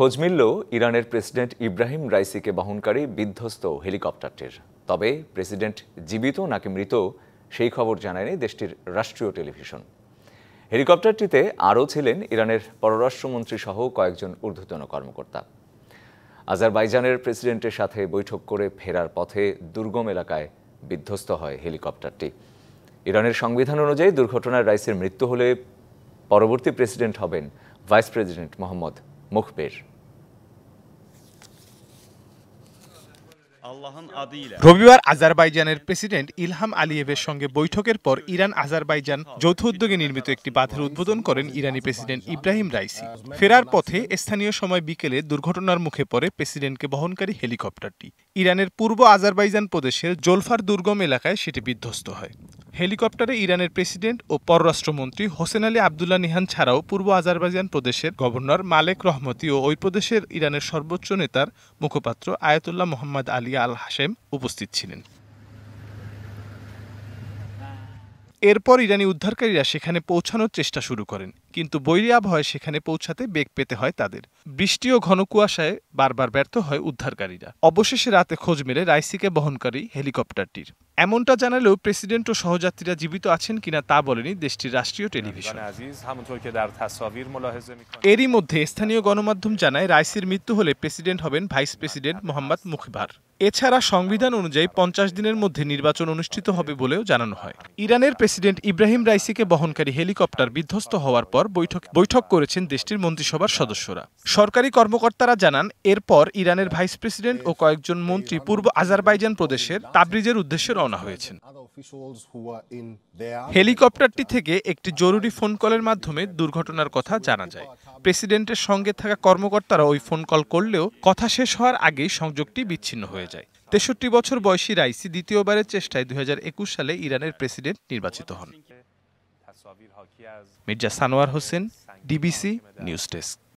খোঁজ মিলল ইরানের প্রেসিডেন্ট ইব্রাহিম রাইসিকে বহনকারী বিধ্বস্ত হেলিকপ্টারটির। তবে প্রেসিডেন্ট জীবিত নাকি মৃত, সেই খবর জানায়নি দেশটির রাষ্ট্রীয় টেলিভিশন। হেলিকপ্টারটিতে আরও ছিলেন ইরানের পররাষ্ট্রমন্ত্রী সহ কয়েকজন ঊর্ধ্বতন কর্মকর্তা। আজারবাইজানের প্রেসিডেন্টের সাথে বৈঠক করে ফেরার পথে দুর্গম এলাকায় বিধ্বস্ত হয় হেলিকপ্টারটি। ইরানের সংবিধান অনুযায়ী দুর্ঘটনায় রাইসের মৃত্যু হলে পরবর্তী প্রেসিডেন্ট হবেন ভাইস প্রেসিডেন্ট মোহাম্মদ মুখবের. রবিবার আজারবাইজানের প্রেসিডেন্ট ইলহাম আলিয়েভের সঙ্গে বৈঠকের পর ইরান আজারবাইজান যৌথ উদ্যোগে নির্মিত একটি বাঁধের উদ্বোধন করেন ইরানি প্রেসিডেন্ট ইব্রাহিম রাইসি। ফেরার পথে স্থানীয় সময় বিকেলে দুর্ঘটনার মুখে পড়ে প্রেসিডেন্টকে বহনকারী হেলিকপ্টারটি। ইরানের পূর্ব আজারবাইজান প্রদেশের জোলফার দুর্গম এলাকায় সেটি বিধ্বস্ত হয়। হেলিকপ্টারে ইরানের প্রেসিডেন্ট ও পররাষ্ট্রমন্ত্রী হোসেন আলী আবদুল্লাহ নিহান ছাড়াও পূর্ব আজারবাইজান প্রদেশের গভর্নর মালেক রহমতি ও ওই প্রদেশের ইরানের সর্বোচ্চ নেতার মুখপাত্র Ayatollah Mohammad Ali Al Hashem উপস্থিত ছিলেন। এরপর ইরানি উদ্ধারকারীরা সেখানে পৌঁছানোর চেষ্টা শুরু করেন, কিন্তু বৈরী আবহাওয়ায় সেখানে পৌঁছাতে বেগ পেতে হয় তাদের। বৃষ্টি ও ঘন কুয়াশায় বারবার ব্যর্থ হয় উদ্ধারকারীরা। অবশেষে রাতে খোঁজ মেলে রাইসিকে বহনকারী হেলিকপ্টারটির। এমনটা জানালেও প্রেসিডেন্ট ও সহযাত্রীরা জীবিত আছেন কিনা তা বলেনি দেশটির রাষ্ট্রীয় টেলিভিশন। এরই মধ্যে স্থানীয় গণমাধ্যম জানায় রাইসির মৃত্যু হলে প্রেসিডেন্ট হবেন ভাইস প্রেসিডেন্ট মোহাম্মদ মুখিবার। এছাড়া সংবিধান অনুযায়ী পঞ্চাশ দিনের মধ্যে নির্বাচন অনুষ্ঠিত হবে বলেও জানানো হয়। ইরানের প্রেসিডেন্ট ইব্রাহিম রাইসিকে বহনকারী হেলিকপ্টার বিধ্বস্ত হওয়ার পর বৈঠক বৈঠক করেছেন দেশটির মন্ত্রিসভার সদস্যরা। সরকারি কর্মকর্তারা জানান এরপর ইরানের ভাইস প্রেসিডেন্ট ও কয়েকজন মন্ত্রী পূর্ব আজারবাইজান প্রদেশের তাবরিজের উদ্দেশ্যে রওনা হয়েছেন। হেলিকপ্টারটি থেকে একটি জরুরি ফোন কলের মাধ্যমে দুর্ঘটনার কথা জানা যায়। প্রেসিডেন্টের সঙ্গে থাকা কর্মকর্তারা ওই ফোন কল করলেও কথা শেষ হওয়ার আগেই সংযোগটি বিচ্ছিন্ন হয়ে যায়। তেষট্টি বছর বয়সী রাইসি দ্বিতীয়বারের চেষ্টায় দুই হাজার একুশ সালে ইরানের প্রেসিডেন্ট নির্বাচিত হন। Mirza Sanowar Hossain DBC news desk.